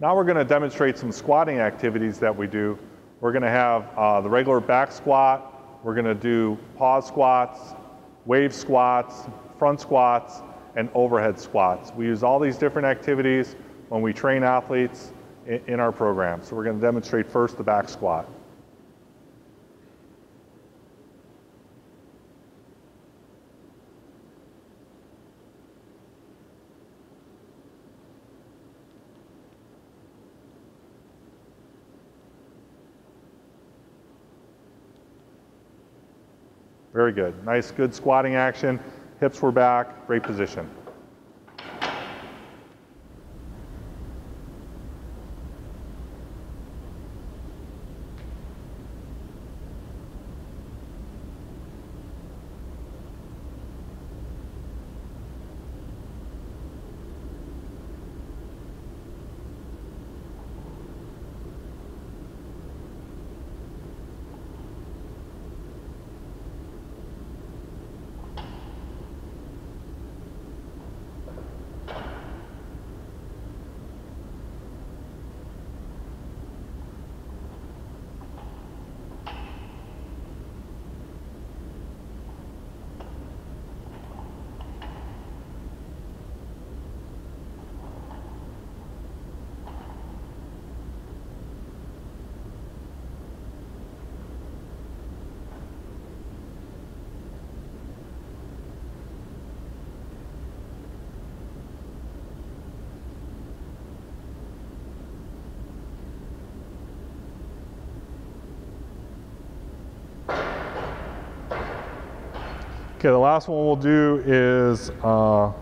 Now we're going to demonstrate some squatting activities that we do. We're going to have uh, the regular back squat, we're going to do pause squats, wave squats, front squats, and overhead squats. We use all these different activities when we train athletes in, in our program. So we're going to demonstrate first the back squat. Very good. Nice, good squatting action. Hips were back, great position. Okay, the last one we'll do is uh,